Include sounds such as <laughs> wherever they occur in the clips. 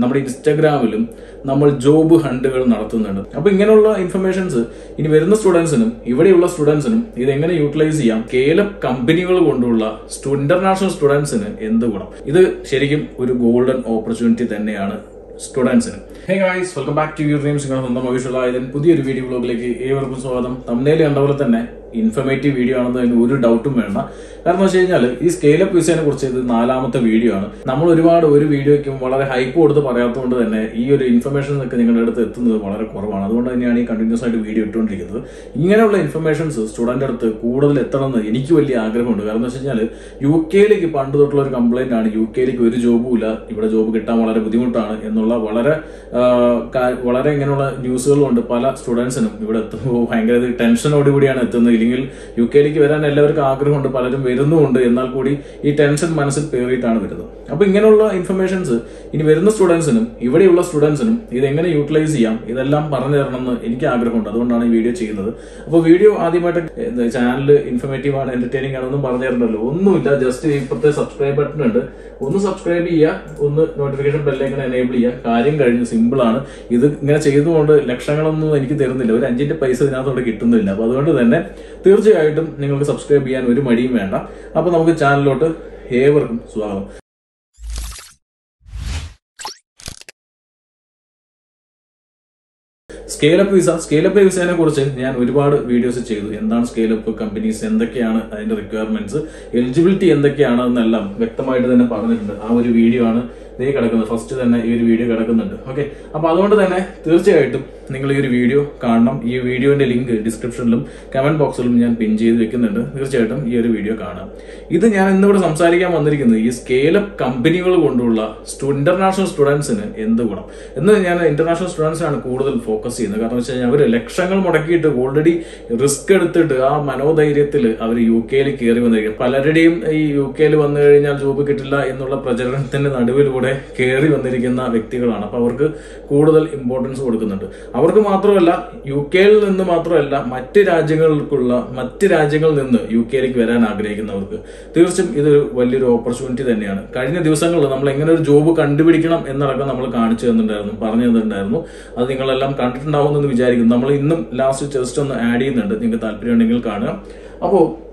നമ്മുടെ ഇൻസ്റ്റാഗ്രാമിലും നമ്മൾ ജോബ് ഹണ്ടുകൾ നടത്തുന്നുണ്ട്. അപ്പൊ ഇങ്ങനെയുള്ള ഇൻഫർമേഷൻസ് ഇനി വരുന്ന സ്റ്റുഡൻസിനും ഇവിടെയുള്ള സ്റ്റുഡൻസിനും ഇതെങ്ങനെ യൂട്ടിലൈസ് ചെയ്യാം? കേലം കമ്പനികൾ കൊണ്ടുള്ള ഇന്റർനാഷണൽ സ്റ്റുഡൻസിന് എന്ത് ഗുണം? ഇത് ശരിക്കും ഒരു ഗോൾഡൻ ഓപ്പർച്യൂണിറ്റി തന്നെയാണ് സ്റ്റുഡൻസിന്. Hey guys welcome back to your dreams നിങ്ങളുടെ സ്വന്തം ഭവിഷ്യമുള്ള ഇതിന് പുതിയൊരു വീഡിയോ ബ്ലോഗിലേക്ക് ഏവർക്കും സ്വാഗതം. തമ്മിൽ കണ്ട പോലെ തന്നെ ഇൻഫർമേറ്റീവ് വീഡിയോ ആണെന്ന് അതിന് ഒരു ഡൗട്ടും വേണ്ട. കാരണം വെച്ച് കഴിഞ്ഞാൽ ഈ സ്കെയിലപ്പ് വിസയെ കുറിച്ച് ഇത് നാലാമത്തെ വീഡിയോ ആണ്. നമ്മൾ ഒരുപാട് ഒരു വീഡിയോയ്ക്കും വളരെ ഹൈപ്പ് കൊടുത്ത് പറയാത്തതുകൊണ്ട് തന്നെ ഈ ഒരു ഇൻഫർമേഷൻ ഒക്കെ നിങ്ങളുടെ അടുത്ത് എത്തുന്നത് വളരെ കുറവാണ്. അതുകൊണ്ട് തന്നെയാണ് ഈ കണ്ടിന്യൂസ് ആയിട്ട് വീഡിയോ ഇട്ടുകൊണ്ടിരിക്കുന്നത്. ഇങ്ങനെയുള്ള ഇൻഫർമേഷൻസ് സ്റ്റുഡന്റ് അടുത്ത് കൂടുതൽ എത്തണമെന്ന് എനിക്ക് വലിയ ആഗ്രഹമുണ്ട്. കാരണം വെച്ച് കഴിഞ്ഞാൽ യു കെയിലേക്ക് പണ്ട് തൊട്ടുള്ള ഒരു കംപ്ലൈന്റ് ആണ് യു കെയിലേക്ക് ഒരു ജോബും ഇല്ല ഇവിടെ ജോബ് കിട്ടാൻ വളരെ ബുദ്ധിമുട്ടാണ് എന്നുള്ള വളരെ വളരെ ഇങ്ങനെയുള്ള ന്യൂസുകളുണ്ട് പല സ്റ്റുഡൻസിനും ഇവിടെ എത്തുമ്പോൾ ഭയങ്കര ടെൻഷനോടുകൂടിയാണ് എത്തുന്നത്. ഇല്ലെങ്കിൽ യു കെയിലേക്ക് വരാൻ എല്ലാവർക്കും ആഗ്രഹമുണ്ട് പലരും വരുന്നുമുണ്ട്. എന്നാൽ കൂടി ഈ ടെൻഷൻ മനസ്സിൽ പേറിയിട്ടാണ് വരുന്നത്. അപ്പോൾ ഇങ്ങനെയുള്ള ഇൻഫർമേഷൻസ് ഇനി വരുന്ന സ്റ്റുഡൻസിനും ഇവിടെയുള്ള സ്റ്റുഡൻസിനും ഇത് എങ്ങനെ യൂട്ടിലൈസ് ചെയ്യാം ഇതെല്ലാം പറഞ്ഞു തരണം എന്ന് എനിക്ക് ആഗ്രഹമുണ്ട്. അതുകൊണ്ടാണ് ഈ വീഡിയോ ചെയ്യുന്നത്. അപ്പോൾ വീഡിയോ ആദ്യമായിട്ട് ചാനൽ ഇൻഫർമേറ്റീവ് ആണ് എന്റർടൈനിങ് ആണെന്നും പറഞ്ഞു തരണമല്ലോ ഒന്നുമില്ല ജസ്റ്റ് ഇപ്പോഴത്തെ സബ്സ്ക്രൈബ് ബട്ടൺ ഉണ്ട്. ഒന്ന് സബ്സ്ക്രൈബ് ചെയ്യുക ഒന്ന് നോട്ടിഫിക്കേഷൻ ബെല്ലേക്ക് എനേബിൾ ചെയ്യുക. കാര്യം കഴിഞ്ഞ് സിമ്പിൾ ആണ്. ഇത് ഇങ്ങനെ ചെയ്തുകൊണ്ട് ലക്ഷങ്ങളൊന്നും എനിക്ക് തരുന്നില്ല. ഒരു അഞ്ചിന്റെ പൈസ ഇതിനകത്തോടെ കിട്ടുന്നില്ല. അപ്പോൾ അതുകൊണ്ട് തന്നെ തീർച്ചയായിട്ടും നിങ്ങൾക്ക് സബ്സ്ക്രൈബ് ചെയ്യാൻ ഒരു മടിയും വേണ്ട. അപ്പൊ നമുക്ക് ചാനലിലോട്ട് ഏവർക്കും സ്വാഗതം. സ്കെയിലപ്പ് വിസ സ്കെയിലപ്പ് വിസയെ കുറിച്ച് ഞാൻ ഒരുപാട് വീഡിയോസ് ചെയ്തു. എന്താണ് സ്കെയിലപ്പ് കമ്പനീസ് എന്തൊക്കെയാണ് അതിന്റെ റിക്വയർമെന്റ്സ് എലിജിബിലിറ്റി എന്തൊക്കെയാണ് എന്നെല്ലാം വ്യക്തമായിട്ട് തന്നെ പറഞ്ഞിട്ടുണ്ട്. ആ ഒരു വീഡിയോ ആണ് ഇതേ കിടക്കുന്നത് ഫസ്റ്റ് തന്നെ ഈ ഒരു വീഡിയോ കിടക്കുന്നുണ്ട്. ഓക്കെ അപ്പൊ അതുകൊണ്ട് തന്നെ തീർച്ചയായിട്ടും നിങ്ങൾ ഈ ഒരു വീഡിയോ കാണണം. ഈ വീഡിയോന്റെ ലിങ്ക് ഡിസ്ക്രിപ്ഷനിലും കമന്റ് ബോക്സിലും ഞാൻ പിൻ ചെയ്ത് വെക്കുന്നുണ്ട്. തീർച്ചയായിട്ടും ഈ ഒരു വീഡിയോ കാണാം. ഇത് ഞാൻ ഇന്നിവിടെ സംസാരിക്കാൻ വന്നിരിക്കുന്നത് ഈ സ്കെയിലപ്പ് കമ്പനികൾ കൊണ്ടുള്ള ഇന്റർനാഷണൽ സ്റ്റുഡൻസിന് എന്ത് ഗുണം? എന്ന് ഞാൻ ഇന്റർനാഷണൽ സ്റ്റുഡൻസിനാണ് കൂടുതൽ ഫോക്കസ് ചെയ്യുന്നത്. കാരണം വെച്ച് കഴിഞ്ഞാൽ അവർ ലക്ഷങ്ങൾ മുടക്കിയിട്ട് ഓൾറെഡി റിസ്ക് എടുത്തിട്ട് ആ മനോധൈര്യത്തിൽ അവർ യു കെയിൽ കയറി വന്നിരിക്കും. പലരുടെയും ഈ യു കെയിൽ വന്നു കഴിഞ്ഞാൽ ജോബ് കിട്ടില്ല എന്നുള്ള പ്രചരണത്തിന്റെ നടുവിലൂടെ കയറി വന്നിരിക്കുന്ന വ്യക്തികളാണ്. അപ്പൊ അവർക്ക് കൂടുതൽ ഇമ്പോർട്ടൻസ് കൊടുക്കുന്നുണ്ട്. അവർക്ക് മാത്രമല്ല യു കെയിൽ നിന്ന് മാത്രമല്ല മറ്റ് രാജ്യങ്ങൾക്കുള്ള മറ്റ് രാജ്യങ്ങളിൽ നിന്ന് യു കെയിലേക്ക് വരാൻ ആഗ്രഹിക്കുന്നവർക്ക് തീർച്ചയായും ഇതൊരു വലിയൊരു ഓപ്പർച്യൂണിറ്റി തന്നെയാണ്. കഴിഞ്ഞ ദിവസങ്ങളിൽ നമ്മൾ എങ്ങനെ ഒരു ജോബ് കണ്ടുപിടിക്കണം എന്നടക്കം നമ്മൾ കാണിച്ചു തന്നിട്ടുണ്ടായിരുന്നു പറഞ്ഞു തന്നിട്ടുണ്ടായിരുന്നു. അത് നിങ്ങളെല്ലാം കണ്ടിട്ടുണ്ടാവും എന്ന് വിചാരിക്കുന്നു. നമ്മൾ ഇന്നും ലാസ്റ്റ് ജസ്റ്റ് ഒന്ന് ആഡ് ചെയ്യുന്നുണ്ട്. നിങ്ങൾക്ക് താല്പര്യം ഉണ്ടെങ്കിൽ കാണുക. അപ്പോൾ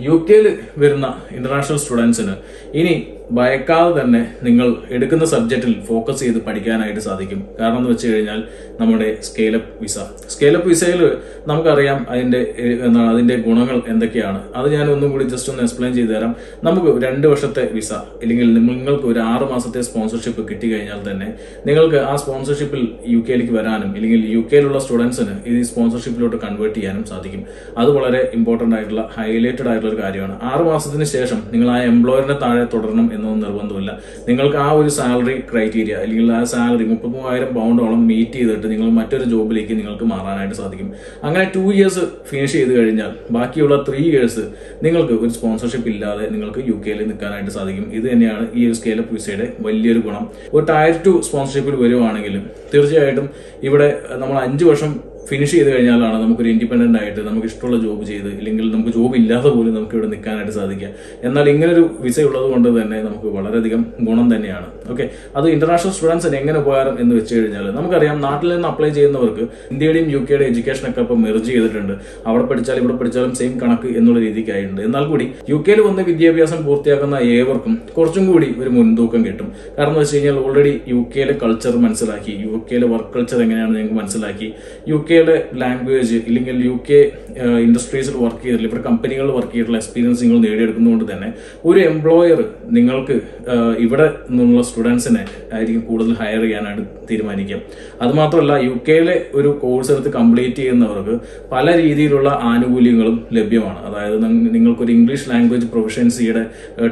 യു കെയിൽ വരുന്ന ഇന്റർനാഷണൽ സ്റ്റുഡൻസിന് ഇനി ഭയക്കാതെ തന്നെ നിങ്ങൾ എടുക്കുന്ന സബ്ജക്റ്റിൽ ഫോക്കസ് ചെയ്ത് പഠിക്കാനായിട്ട് സാധിക്കും. കാരണം എന്ന് വെച്ച് കഴിഞ്ഞാൽ നമ്മുടെ സ്കെയിലപ്പ് വിസ സ്കെയിലപ്പ് വിസയിൽ നമുക്കറിയാം അതിന്റെ എന്താണ് അതിന്റെ ഗുണങ്ങൾ എന്തൊക്കെയാണ്. അത് ഞാൻ ഒന്നും കൂടി ജസ്റ്റ് ഒന്ന് എക്സ്പ്ലെയിൻ ചെയ്തു തരാം. നമുക്ക് രണ്ട് വർഷത്തെ വിസ അല്ലെങ്കിൽ നിങ്ങൾക്ക് ഒരു ആറ് മാസത്തെ സ്പോൺസർഷിപ്പ് കിട്ടി കഴിഞ്ഞാൽ തന്നെ നിങ്ങൾക്ക് ആ സ്പോൺസർഷിപ്പിൽ യു കെയിലേക്ക് വരാനും അല്ലെങ്കിൽ യു കെയിലുള്ള സ്റ്റുഡൻസിന് ഈ സ്പോൺസർഷിപ്പിലോട്ട് കൺവേർട്ട് ചെയ്യാനും സാധിക്കും. അത് വളരെ ഇമ്പോർട്ടന്റ് ആയിട്ടുള്ള ഹൈലൈറ്റഡ് ആയിട്ടുള്ള ഒരു കാര്യമാണ്. ആറ് മാസത്തിന് ശേഷം നിങ്ങൾ ആ എംപ്ലോയറിനെ താഴെ തുടരണം എന്നൊന്നും നിർബന്ധമില്ല നിങ്ങൾക്ക് ആ ഒരു സാലറി ക്രൈറ്റീരിയ അല്ലെങ്കിൽ ആ സാലറി മുപ്പത് മൂവായിരം പൗണ്ടോളം മീറ്റ് ചെയ്തിട്ട് നിങ്ങൾ മറ്റൊരു ജോബിലേക്ക് നിങ്ങൾക്ക് മാറാനായിട്ട് സാധിക്കും. അങ്ങനെ ടു ഇയേഴ്സ് ഫിനിഷ് ചെയ്ത് കഴിഞ്ഞാൽ ബാക്കിയുള്ള ത്രീ ഇയേഴ്സ് നിങ്ങൾക്ക് ഒരു സ്പോൺസർഷിപ്പ് ഇല്ലാതെ നിങ്ങൾക്ക് യു കെയിൽ നിൽക്കാനായിട്ട് സാധിക്കും. ഇത് തന്നെയാണ് ഈ ഒരു സ്കെയിലപ്പ് വിസയുടെ വലിയൊരു ഗുണം. ഒരു ടയർ ടു സ്പോൺസർഷിപ്പിൽ വരുവാണെങ്കിലും തീർച്ചയായിട്ടും ഇവിടെ നമ്മൾ അഞ്ച് വർഷം ഫിനിഷ് ചെയ്ത് കഴിഞ്ഞാലാണ് നമുക്കൊരു ഇൻഡിപെൻഡന്റ് ആയിട്ട് നമുക്ക് ഇഷ്ടമുള്ള ജോബ് ചെയ്ത് ഇല്ലെങ്കിൽ നമുക്ക് ജോബ് ഇല്ലാതെ പോലും നമുക്ക് ഇവിടെ നിൽക്കാനായിട്ട് സാധിക്കുക. എന്നാൽ ഇങ്ങനൊരു വിസ ഉള്ളത് കൊണ്ട് തന്നെ നമുക്ക് വളരെയധികം ഗുണം തന്നെയാണ്. ഓക്കെ അത് ഇന്റർനാഷണൽ സ്റ്റുഡൻസിന് എങ്ങനെ ഉപകാരം എന്ന് വെച്ച് കഴിഞ്ഞാൽ നമുക്കറിയാം നാട്ടിൽ നിന്ന് അപ്ലൈ ചെയ്യുന്നവർക്ക് ഇന്ത്യയുടെയും യു കെയുടെ എഡ്യൂക്കേഷൻ ഒക്കെ ഇപ്പം മെർജ് ചെയ്തിട്ടുണ്ട്. അവിടെ പഠിച്ചാലും ഇവിടെ പഠിച്ചാലും സെയിം കണക്ക് എന്നുള്ള രീതിക്കായിട്ടുണ്ട്. എന്നാൽ കൂടി യു കെയിൽ വന്ന് വിദ്യാഭ്യാസം പൂർത്തിയാക്കുന്ന ഏവർക്കും കുറച്ചും കൂടി ഒരു മുൻതൂക്കം കിട്ടും. കാരണം എന്ന് വെച്ച് കഴിഞ്ഞാൽ ഓൾറെഡി യു കെയിലെ കൾച്ചർ മനസ്സിലാക്കി. യു കെയിലെ വർക്ക് കൾച്ചർ എങ്ങനെയാണെന്ന് ഞങ്ങൾക്ക് മനസ്സിലാക്കി. യു കെയുടെ ലാംഗ്വേജ് ഇല്ലെങ്കിൽ യു കെ ഇൻഡസ്ട്രീസിൽ വർക്ക് ചെയ്തിട്ടുള്ള ഇവിടെ കമ്പനികളിൽ വർക്ക് ചെയ്തിട്ടുള്ള എക്സ്പീരിയൻസ് നിങ്ങൾ നേടിയെടുക്കുന്നതുകൊണ്ട് തന്നെ ഒരു എംപ്ലോയർ നിങ്ങൾക്ക് ഇവിടെ നിന്നുള്ള സ്റ്റുഡൻസിനെ ആയിരിക്കും കൂടുതൽ ഹയർ ചെയ്യാനായിട്ട് തീരുമാനിക്കുക അതുമാത്രമല്ല യു കെയിലെ ഒരു കോഴ്സ് എടുത്ത് കംപ്ലീറ്റ് ചെയ്യുന്നവർക്ക് പല രീതിയിലുള്ള ആനുകൂല്യങ്ങളും ലഭ്യമാണ്. അതായത് നിങ്ങൾക്കൊരു ഇംഗ്ലീഷ് ലാംഗ്വേജ് പ്രൊഫഷൻസിയുടെ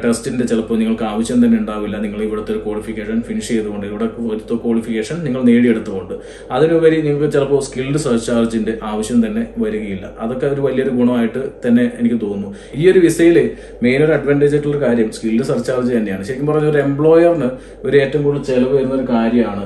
ടെസ്റ്റിന്റെ ചിലപ്പോൾ നിങ്ങൾക്ക് ആവശ്യം തന്നെ ഉണ്ടാവില്ല. നിങ്ങൾ ഇവിടുത്തെ ഒരു ക്വാളിഫിക്കേഷൻ ഫിനിഷ് ചെയ്തുകൊണ്ട് ഇവിടെ ഒരു ക്വാളിഫിക്കേഷൻ നിങ്ങൾ നേടിയെടുത്തുകൊണ്ട്. അതിനുപരി നിങ്ങൾക്ക് ചിലപ്പോൾ സ്കിൽഡ് സെർച്ച് ചാർജിന്റെ ആവശ്യം തന്നെ വരികയില്ല. അതൊക്കെ ഒരു വലിയൊരു ഗുണമായിട്ട് തന്നെ എനിക്ക് തോന്നുന്നു. ഈ ഒരു വിസയിൽ മെയിൻ ഒരു അഡ്വാന്റേജ് ആയിട്ടുള്ള കാര്യം സ്കിൽഡ് സർചാർജ് തന്നെയാണ്. ശരിക്കും പറഞ്ഞ ഒരു എംപ്ലോയറിന് ഒരു ഏറ്റവും കൂടുതൽ ചെലവ് വരുന്ന ഒരു കാര്യമാണ്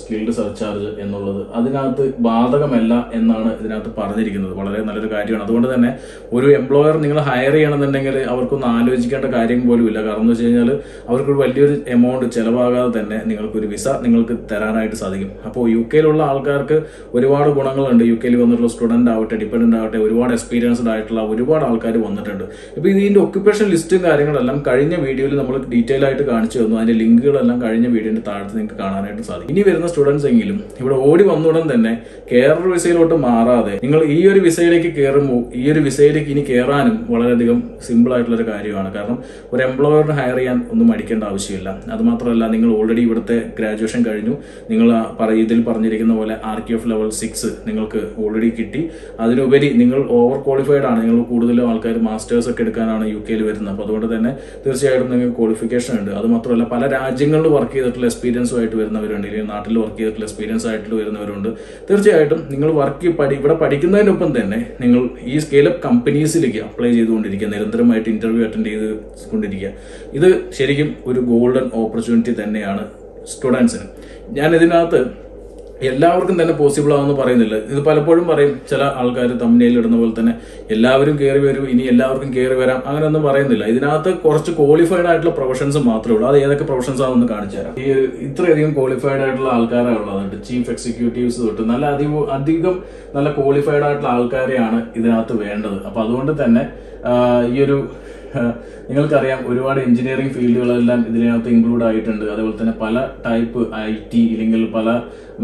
സ്കിൽഡ് സർചാർജ് എന്നുള്ളത്. അതിനകത്ത് ബാധകമല്ല എന്നാണ് ഇതിനകത്ത് പറഞ്ഞിരിക്കുന്നത്. വളരെ നല്ലൊരു കാര്യമാണ്. അതുകൊണ്ട് തന്നെ ഒരു എംപ്ലോയർ നിങ്ങൾ ഹയർ ചെയ്യണമെന്നുണ്ടെങ്കിൽ അവർക്കൊന്നും ആലോചിക്കേണ്ട കാര്യം പോലും ഇല്ല. കാരണം എന്ന് വെച്ച് കഴിഞ്ഞാൽ അവർക്കൊരു വലിയൊരു എമൗണ്ട് ചിലവാകാതെ തന്നെ നിങ്ങൾക്കൊരു വിസ നിങ്ങൾക്ക് തരാനായിട്ട് സാധിക്കും. അപ്പോൾ യു കെയിലുള്ള ആൾക്കാർക്ക് ഒരുപാട് ഗുണങ്ങളുണ്ട്. യു കെയിൽ വന്നിട്ടുള്ള സ്റ്റുഡന്റ് ആവട്ടെ ഡിപ്പെൻഡന്റ് ആവട്ടെ ഒരുപാട് എക്സ്പീരിയൻസ്ഡ് ആയിട്ടുള്ള ഒരുപാട് ആൾക്കാർ വന്നിട്ടുണ്ട്. ഇപ്പോൾ ഇതിന്റെ ഒക്യുപ്പേഷൻ ലിസ്റ്റും കാര്യങ്ങളെല്ലാം കഴിഞ്ഞ വീഡിയോയിൽ നമ്മൾ ഡീറ്റെയിൽ ആയിട്ട് കാണിച്ചു തന്നു. അതിന്റെ ലിങ്കുകളെല്ലാം കഴിഞ്ഞ വീഡിയോന്റെ താഴത്ത് നിങ്ങൾക്ക് കാണാനായിട്ട് സാധിക്കും. ഇനി വരുന്ന സ്റ്റുഡൻസ് എങ്കിലും ഇവിടെ ഓടി വന്നുടൻ തന്നെ കേരള വിസയിലോട്ട് മാറാതെ നിങ്ങൾ ഈ ഒരു വിസയിലേക്ക് കയറുമ്പോൾ ഈ ഒരു വിസയിലേക്ക് ഇനി കയറാനും വളരെയധികം സിമ്പിൾ ആയിട്ടുള്ള ഒരു കാര്യമാണ്. കാരണം ഒരു എംപ്ലോയറിനെ ഹയർ ചെയ്യാൻ ഒന്നും മടിക്കേണ്ട ആവശ്യമില്ല. അതുമാത്രമല്ല നിങ്ങൾ ഓൾറെഡി ഇവിടുത്തെ ഗ്രാജുവേഷൻ കഴിഞ്ഞു. നിങ്ങൾ ഇതിൽ പറഞ്ഞിരിക്കുന്ന പോലെ R K F level six നിങ്ങൾക്ക് ഓൾറെഡി കിട്ടി. അതിനുപരി നിങ്ങൾ ഓവർ ക്വാളിഫൈഡ് ആണ്. നിങ്ങൾ കൂടുതലും ആൾക്കാർ മാസ്റ്റേഴ്സ് ഒക്കെ എടുക്കാനാണ് യു കെയിൽ വരുന്നത്. അപ്പോൾ അതുകൊണ്ട് തന്നെ തീർച്ചയായിട്ടും നിങ്ങൾക്ക് ക്വാളിഫിക്കേഷൻ ഉണ്ട്. അതുമാത്രമല്ല പല രാജ്യങ്ങളിൽ വർക്ക് ചെയ്തിട്ടുള്ള എക്സ്പീരിയൻസും ആയിട്ട് വരുന്നവരുണ്ട്. ഇല്ലെങ്കിൽ നാട്ടിൽ വർക്ക് ചെയ്തിട്ടുള്ള എക്സ്പീരിയൻസ് ആയിട്ട് വരുന്നവരുണ്ട്. തീർച്ചയായിട്ടും നിങ്ങൾ വർക്ക് പഠി ഇവിടെ പഠിക്കുന്നതിനൊപ്പം തന്നെ നിങ്ങൾ ഈ സ്കെയിലപ്പ് കമ്പനീസിലേക്ക് അപ്ലൈ ചെയ്തുകൊണ്ടിരിക്കുക. നിരന്തരമായിട്ട് ഇന്റർവ്യൂ അറ്റൻഡ് ചെയ്ത് കൊണ്ടിരിക്കുക ഇത് ശരിക്കും ഒരു ഗോൾഡൻ ഓപ്പർച്യൂണിറ്റി തന്നെയാണ് സ്റ്റുഡൻസിന് ഞാൻ ഇതിനകത്ത് എല്ലാവർക്കും തന്നെ പോസിബിൾ ആണെന്ന് പറയുന്നില്ല. ഇത് പലപ്പോഴും പറയും ചില ആൾക്കാർ തമ്മിൽ ഇടുന്ന പോലെ തന്നെ എല്ലാവരും കയറി വരും ഇനി എല്ലാവർക്കും കയറി വരാം അങ്ങനെയൊന്നും പറയുന്നില്ല. ഇതിനകത്ത് കുറച്ച് ക്വാളിഫൈഡ് ആയിട്ടുള്ള പ്രൊഫഷൻസ് മാത്രമേ ഉള്ളൂ. അത് ഏതൊക്കെ പ്രൊഫഷൻസ് ആണെന്ന് കാണിച്ചു തരാം. ഈ ഇത്രയധികം ക്വാളിഫൈഡ് ആയിട്ടുള്ള ആൾക്കാരാണ് ഉള്ളത് ചീഫ് എക്സിക്യൂട്ടീവ്സ് തൊട്ട് നല്ല അധികം അധികം നല്ല ക്വാളിഫൈഡ് ആയിട്ടുള്ള ആൾക്കാരെയാണ് ഇതിനകത്ത് വേണ്ടത്. അപ്പൊ അതുകൊണ്ട് തന്നെ ഈ ഒരു <laughs> നിങ്ങൾക്കറിയാം ഒരുപാട് എഞ്ചിനീയറിംഗ് ഫീൽഡുകളെല്ലാം ഇതിനകത്ത് ഇൻക്ലൂഡ് ആയിട്ടുണ്ട്. അതേപോലെ തന്നെ പല ടൈപ്പ് ഐ ടി ഇല്ലെങ്കിൽ പല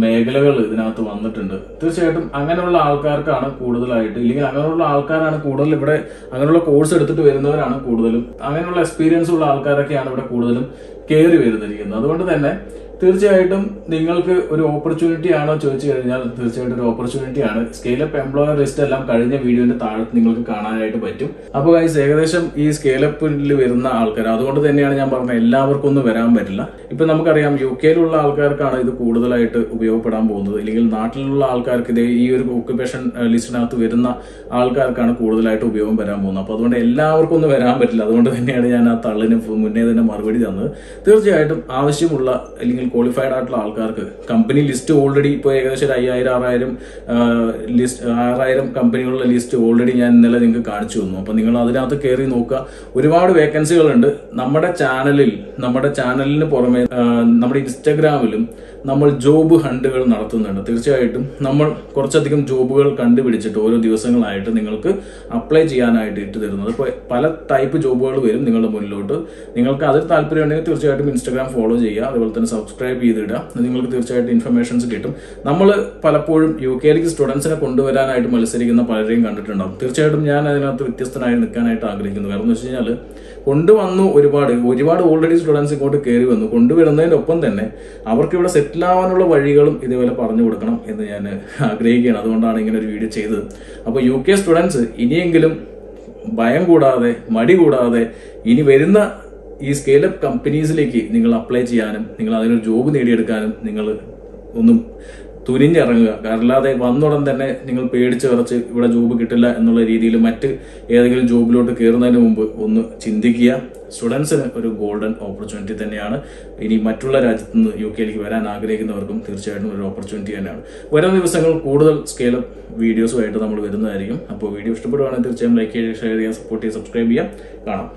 മേഖലകൾ ഇതിനകത്ത് വന്നിട്ടുണ്ട്. തീർച്ചയായിട്ടും അങ്ങനെയുള്ള ആൾക്കാർക്കാണ് കൂടുതലായിട്ട് ഇല്ലെങ്കിൽ അങ്ങനെയുള്ള ആൾക്കാരാണ് കൂടുതൽ ഇവിടെ അങ്ങനെയുള്ള കോഴ്സ് എടുത്തിട്ട് വരുന്നവരാണ് കൂടുതലും. അങ്ങനെയുള്ള എക്സ്പീരിയൻസ് ഉള്ള ആൾക്കാരൊക്കെയാണ് ഇവിടെ കൂടുതലും കയറി വരുന്നിരിക്കുന്നത്. അതുകൊണ്ട് തന്നെ തീർച്ചയായിട്ടും നിങ്ങൾക്ക് ഒരു ഓപ്പർച്യൂണിറ്റി ആണോ ചോദിച്ചു കഴിഞ്ഞാൽ തീർച്ചയായിട്ടും ഒരു ഓപ്പർച്യൂണിറ്റി ആണ്. സ്കെയിലപ്പ് എംപ്ലോയർ ലിസ്റ്റ് എല്ലാം കഴിഞ്ഞ വീഡിയോന്റെ താഴത്ത് നിങ്ങൾക്ക് കാണാനായിട്ട് പറ്റും. അപ്പോൾ ഗൈസ് ഏകദേശം ഈ സ്കെയിലപ്പിൽ വരുന്ന ആൾക്കാർ അതുകൊണ്ട് തന്നെയാണ് ഞാൻ പറഞ്ഞത് എല്ലാവർക്കും ഒന്നും വരാൻ പറ്റില്ല. ഇപ്പൊ നമുക്കറിയാം യു കെയിലുള്ള ആൾക്കാർക്കാണ് ഇത് കൂടുതലായിട്ട് ഉപയോഗപ്പെടാൻ പോകുന്നത്. അല്ലെങ്കിൽ നാട്ടിലുള്ള ആൾക്കാർക്ക് ഇത് ഈ ഒരു ഓക്യുപ്പേഷൻ ലിസ്റ്റിനകത്ത് വരുന്ന ആൾക്കാർക്കാണ് കൂടുതലായിട്ട് ഉപയോഗം വരാൻ പോകുന്നത്. അപ്പൊ അതുകൊണ്ട് എല്ലാവർക്കും ഒന്നും വരാൻ പറ്റില്ല. അതുകൊണ്ട് തന്നെയാണ് ഞാൻ ആ തള്ളിന് മുന്നേ തന്നെ മറുപടി തന്നത്. തീർച്ചയായിട്ടും ആവശ്യമുള്ള അല്ലെങ്കിൽ ക്വാളിഫൈഡ് ആയിട്ടുള്ള ആൾക്കാർക്ക്. കമ്പനി ലിസ്റ്റ് ഓൾറെഡി ഇപ്പോൾ ഏകദേശം ഒരു അയ്യായിരം ആറായിരം ലിസ്റ്റ് ആറായിരം കമ്പനികളുടെ ലിസ്റ്റ് ഓൾറെഡി ഞാൻ ഇന്നലെ നിങ്ങൾക്ക് കാണിച്ചു തന്നു. അപ്പോൾ നിങ്ങൾ അതിനകത്ത് കയറി നോക്കുക. ഒരുപാട് വേക്കൻസികളുണ്ട് നമ്മുടെ ചാനലിൽ നമ്മുടെ ചാനലിന് പുറമെ നമ്മുടെ ഇൻസ്റ്റഗ്രാമിലും നമ്മൾ ജോബ് ഹണ്ടുകൾ നടത്തുന്നുണ്ട്. തീർച്ചയായിട്ടും നമ്മൾ കുറച്ചധികം ജോബുകൾ കണ്ടുപിടിച്ചിട്ട് ഓരോ ദിവസങ്ങളായിട്ട് നിങ്ങൾക്ക് അപ്ലൈ ചെയ്യാനായിട്ട് ഇട്ട് തരുന്നത്. ഇപ്പോൾ പല ടൈപ്പ് ജോബുകൾ വരും നിങ്ങളുടെ മുന്നിലോട്ട്. നിങ്ങൾക്ക് അതിൽ താല്പര്യം ഉണ്ടെങ്കിൽ തീർച്ചയായിട്ടും ഇൻസ്റ്റാഗ്രാം ഫോളോ ചെയ്യുക. അതുപോലെ തന്നെ സബ്സ്ക്രൈബ് ചെയ്തിടുക. നിങ്ങൾക്ക് തീർച്ചയായിട്ടും ഇൻഫർമേഷൻസ് കിട്ടും. നമ്മൾ പലപ്പോഴും യു കെയിലേക്ക് സ്റ്റുഡൻസിനെ കൊണ്ടുവരാനായിട്ട് മത്സരിക്കുന്ന പലരെയും കണ്ടിട്ടുണ്ടാകും തീർച്ചയായിട്ടും ഞാൻ അതിനകത്ത് വ്യത്യസ്തനായി നിൽക്കാനായിട്ട് ആഗ്രഹിക്കുന്നു. കാരണം എന്ന് വെച്ച് കൊണ്ടുവന്നു ഒരുപാട് ഒരുപാട് ഓൾറെഡി സ്റ്റുഡൻസ് ഇങ്ങോട്ട് കയറി വന്നു. കൊണ്ടുവരുന്നതിനൊപ്പം തന്നെ അവർക്ക് ഇവിടെ സെറ്റിൽ ആവാനുള്ള വഴികളും ഇതേപോലെ പറഞ്ഞു കൊടുക്കണം എന്ന് ഞാൻ ആഗ്രഹിക്കുകയാണ്. അതുകൊണ്ടാണ് ഇങ്ങനെ ഒരു വീഡിയോ ചെയ്തത്. അപ്പോൾ യു കെ സ്റ്റുഡൻസ് ഇനിയെങ്കിലും ഭയം കൂടാതെ മടി കൂടാതെ ഇനി വരുന്ന ഈ സ്കെയിലപ്പ് കമ്പനീസിലേക്ക് നിങ്ങൾ അപ്ലൈ ചെയ്യാനും നിങ്ങൾ അതിനൊരു ജോബ് നേടിയെടുക്കാനും നിങ്ങൾ ഒന്നും തുനിഞ്ഞിറങ്ങുക അല്ലാതെ വന്നുടൻ തന്നെ നിങ്ങൾ പേടിച്ച് വിറച്ച് ഇവിടെ ജോബ് കിട്ടില്ല എന്നുള്ള രീതിയിൽ മറ്റ് ഏതെങ്കിലും ജോബിലോട്ട് കയറുന്നതിന് മുമ്പ് ഒന്ന് ചിന്തിക്കുക. സ്റ്റുഡൻസിന് ഒരു ഗോൾഡൻ ഓപ്പർച്യൂണിറ്റി തന്നെയാണ്. ഇനി മറ്റുള്ള രാജ്യത്ത് നിന്ന് യു കെയിലേക്ക് വരാൻ ആഗ്രഹിക്കുന്നവർക്കും തീർച്ചയായിട്ടും ഒരു ഓപ്പർച്യൂണിറ്റി തന്നെയാണ്. വരുന്ന ദിവസങ്ങൾ കൂടുതൽ സ്കെയിലപ്പ് വീഡിയോസുമായിട്ട് നമ്മൾ വരുന്നതായിരിക്കും. അപ്പോൾ വീഡിയോ ഇഷ്ടപ്പെടുവാണെങ്കിൽ തീർച്ചയായും ലൈക്ക് ചെയ്യുക ഷെയർ ചെയ്യുക സപ്പോർട്ട് ചെയ്യുക സബ്സ്ക്രൈബ് ചെയ്യുക. കാണാം.